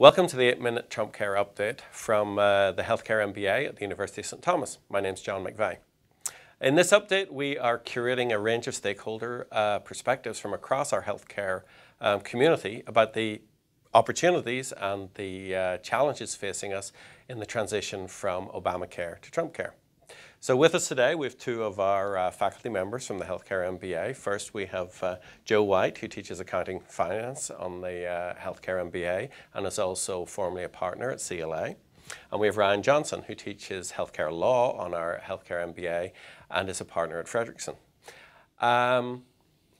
Welcome to the 8 Minute Trump Care Update from uh, the Healthcare MBA at the University of St Thomas. My name is John McVea. In this update, we are curating a range of stakeholder uh, perspectives from across our healthcare um, community about the opportunities and the uh, challenges facing us in the transition from Obamacare to Trump Care. So with us today, we have two of our uh, faculty members from the Healthcare MBA. First, we have uh, Joe White, who teaches accounting finance on the uh, Healthcare MBA and is also formerly a partner at CLA. And we have Ryan Johnson, who teaches healthcare law on our Healthcare MBA and is a partner at Fredrikson. Um,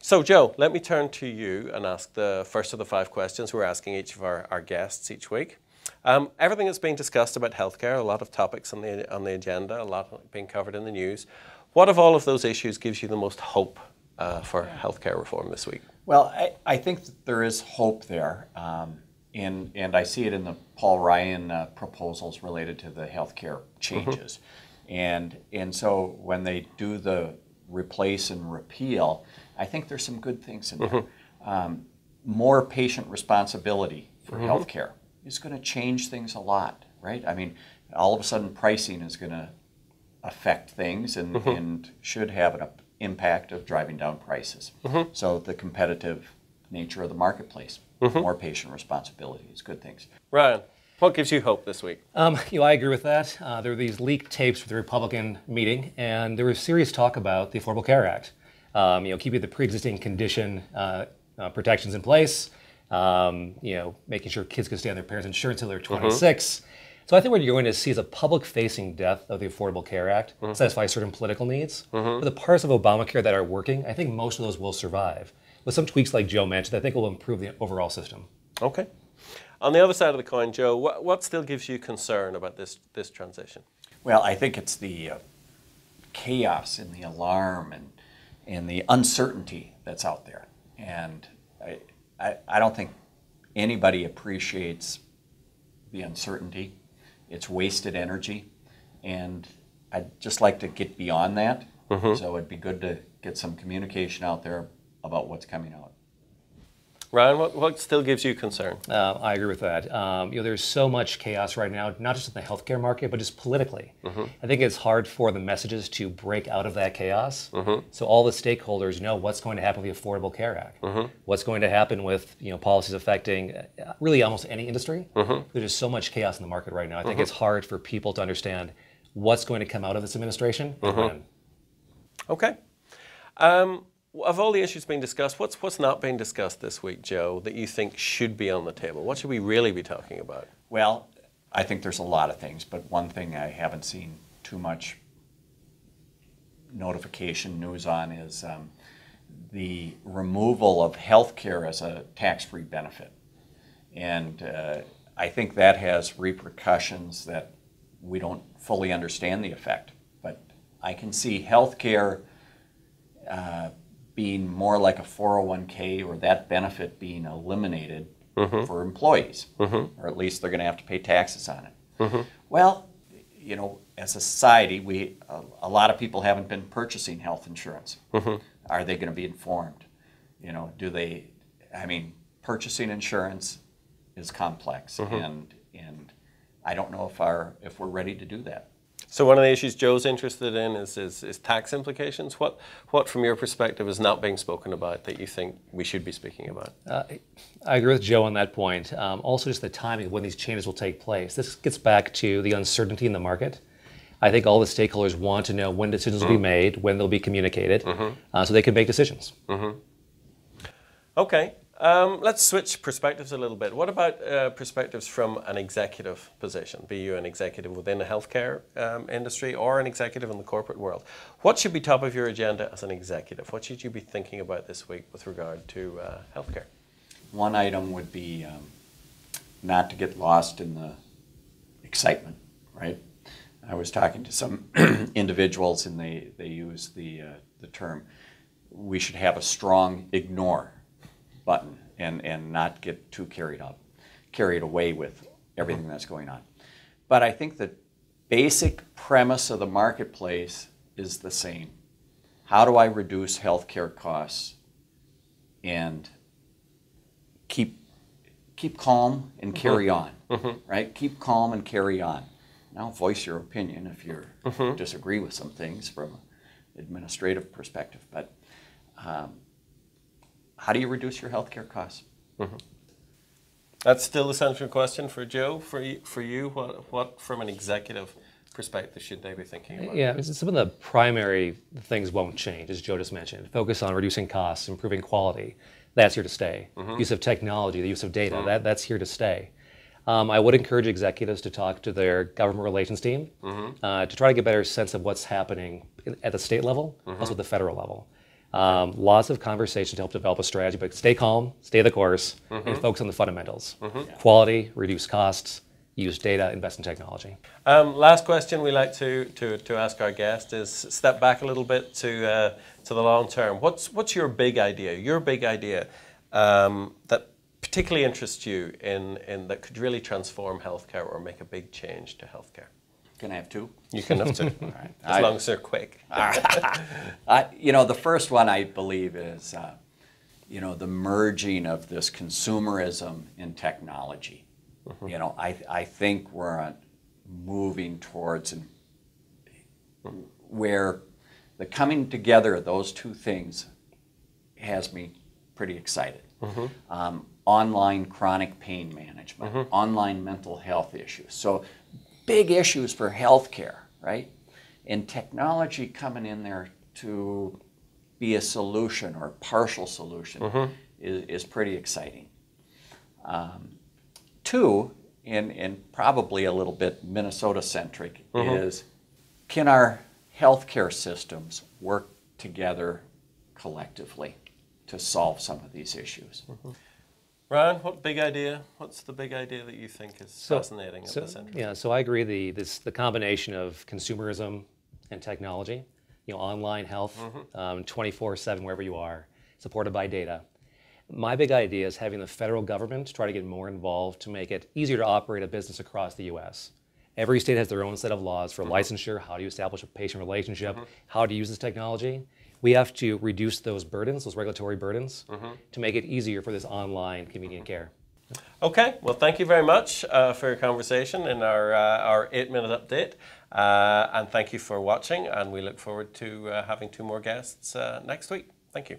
so, Joe, let me turn to you and ask the first of the five questions we're asking each of our, our guests each week. Um, everything that's being discussed about healthcare, a lot of topics on the, on the agenda, a lot being covered in the news. What of all of those issues gives you the most hope uh, for healthcare reform this week? Well, I, I think that there is hope there. Um, and, and I see it in the Paul Ryan uh, proposals related to the healthcare changes. Mm-hmm. And, and so when they do the replace and repeal, I think there's some good things in there. Mm-hmm. Um, more patient responsibility for mm-hmm. healthcare is going to change things a lot, right? I mean, all of a sudden pricing is going to affect things and, mm-hmm. and should have an impact of driving down prices. Mm-hmm. So the competitive nature of the marketplace, mm-hmm. more patient responsibility is good things. Ryan, what gives you hope this week? Um, you know, I agree with that. Uh, there were these leaked tapes for the Republican meeting, and there was serious talk about the Affordable Care Act. Um, you know, keeping the pre-existing condition uh, uh, protections in place, um, you know, making sure kids can stay on their parents' insurance until they're mm-hmm. 26. Mm-hmm. So I think what you're going to see is a public-facing death of the Affordable Care Act, mm-hmm. satisfy certain political needs. Mm-hmm. the parts of Obamacare that are working, I think most of those will survive. With some tweaks like Joe mentioned, I think will improve the overall system. Okay. On the other side of the coin, Joe, what, what still gives you concern about this this transition? Well, I think it's the uh, chaos and the alarm and and the uncertainty that's out there. And I, I, I don't think anybody appreciates the uncertainty. It's wasted energy. And I'd just like to get beyond that. Mm-hmm. So it'd be good to get some communication out there about what's coming out. Ryan, what, what still gives you concern? Uh, I agree with that. Um, you know, there's so much chaos right now, not just in the healthcare market, but just politically. Mm-hmm. I think it's hard for the messages to break out of that chaos. Mm-hmm. So all the stakeholders know what's going to happen with the Affordable Care Act, mm-hmm. what's going to happen with you know policies affecting uh, really almost any industry. Mm-hmm. There's just so much chaos in the market right now. I think mm-hmm. it's hard for people to understand what's going to come out of this administration mm-hmm. Okay. Um, of all the issues being discussed, what's what's not being discussed this week, Joe, that you think should be on the table? What should we really be talking about? Well, I think there's a lot of things, but one thing I haven't seen too much notification news on is um, the removal of health care as a tax-free benefit, and uh, I think that has repercussions that we don't fully understand the effect. But I can see health care. Uh, being more like a 401k or that benefit being eliminated mm-hmm. for employees, mm-hmm. or at least they're going to have to pay taxes on it. Mm-hmm. Well, you know, as a society, we a, a, lot of people haven't been purchasing health insurance. Mm-hmm. Are they going to be informed? You know, do they? I mean, purchasing insurance is complex, mm-hmm. and and I don't know if our if we're ready to do that. So one of the issues Joe's interested in is, is, is, tax implications. What, what, from your perspective, is not being spoken about that you think we should be speaking about? Uh, I agree with Joe on that point. Um, also, just the timing of when these changes will take place. This gets back to the uncertainty in the market. I think all the stakeholders want to know when decisions mm-hmm. will be made, when they'll be communicated, mm-hmm. uh, so they can make decisions. Mm-hmm. Okay. Um, let's switch perspectives a little bit. What about uh, perspectives from an executive position, be you an executive within the healthcare um, industry or an executive in the corporate world? What should be top of your agenda as an executive? What should you be thinking about this week with regard to uh, healthcare? One item would be um, not to get lost in the excitement, right? I was talking to some individuals and they, they use the, uh, the term, we should have a strong ignore button and, and not get too carried up, carried away with everything that's going on. But I think the basic premise of the marketplace is the same. How do I reduce healthcare costs and keep keep calm and mm-hmm. carry on, mm-hmm. right? Keep calm and carry on. Now voice your opinion if you mm-hmm. disagree with some things from an administrative perspective. But um, how do you reduce your healthcare costs? Mm-hmm. That's still a central question for Joe. For you, for you what, what from an executive perspective should they be thinking about? Yeah, it's- some of the primary things won't change, as Joe just mentioned. Focus on reducing costs, improving quality. That's here to stay. Mm-hmm. Use of technology, the use of data, mm-hmm. that, that's here to stay. Um, I would encourage executives to talk to their government relations team uh, to try to get a better sense of what's happening at the state level, also at the federal level. Um, lots of conversation to help develop a strategy, but stay calm, stay the course, and focus on the fundamentals. Quality, reduce costs, use data, invest in technology. Um, last question we like to, to, to ask our guest is step back a little bit to, uh, to the long term. What's, what's your big idea, your big idea um, that particularly interests you in, in that could really transform healthcare or make a big change to healthcare? Can I have two? You can have two, as I- long as they're quick. I, you know, the first one I believe is, uh, you know, the merging of this consumerism and technology. You know, I, I think we're moving towards an, where the coming together of those two things has me pretty excited. Um, online chronic pain management, online mental health issues. So big issues for healthcare, right? And technology coming in there to be a solution or partial solution mm-hmm. is, is pretty exciting. Um, two, and, and probably a little bit Minnesota centric, mm-hmm. is can our healthcare systems work together collectively to solve some of these issues? Mm-hmm. Ryan, what big idea? What's the big idea that you think is fascinating at So, the center? yeah, so I agree. The this the combination of consumerism and technology, you know, online health, mm-hmm. um, 24/7 wherever you are, supported by data. My big idea is having the federal government try to get more involved to make it easier to operate a business across the U.S. Every state has their own set of laws for mm-hmm. licensure, how do you establish a patient relationship, mm-hmm. how to use this technology. We have to reduce those burdens, those regulatory burdens, to make it easier for this online convenient care. Okay, well, thank you very much uh, for your conversation in our, uh, our eight minute update. Uh, and thank you for watching. And we look forward to uh, having two more guests uh, next week. Thank you.